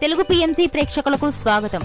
Telugu PMC ప్రేక్షకులకు స్వాగతం.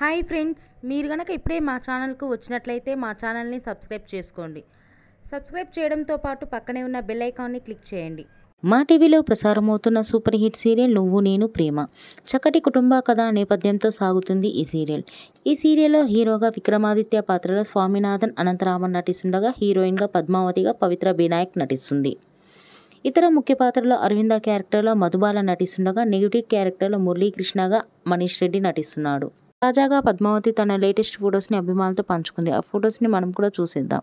Hi friends మీరు గనక ఇప్పుడే మా ఛానల్కు వచ్చినట్లయితే మా ఛానల్ని సబ్స్క్రైబ్ చేసుకోండి. సబ్స్క్రైబ్ చేయడంతో పాటు పక్కనే ఉన్న బెల్ ఐకాన్ని క్లిక్ చేయండి. మా టీవీలో ప్రసారమవుతున్న సూపర్ హిట్ సీరియల్ నువ్వు నేను ప్రేమ. చక్కటి కుటుంబ కథ నేపథ్యంతో సాగుతుంది ఈ సీరియల్. ఈ సీరియల్లో హీరోగా విక్రమాదిత్య పాత్రలో స్వామినాథన్ అనంతరామన్ నటిస్తుండగా హీరోయిన్గా పద్మావతిగా పవిత్ర వినాయక్ నటిస్తుంది. ఇతర ముఖ్య పాత్రలో అరవింద క్యారెక్టర్లో మధుబాల నటిస్తుండగా నెగిటివ్ క్యారెక్టర్లో మురళీకృష్ణగా మనీష్ రెడ్డి నటిస్తున్నాడు. తాజాగా పద్మావతి తన లేటెస్ట్ ఫొటోస్ని అభిమానులతో పంచుకుంది. ఆ ఫొటోస్ని మనం కూడా చూసేద్దాం.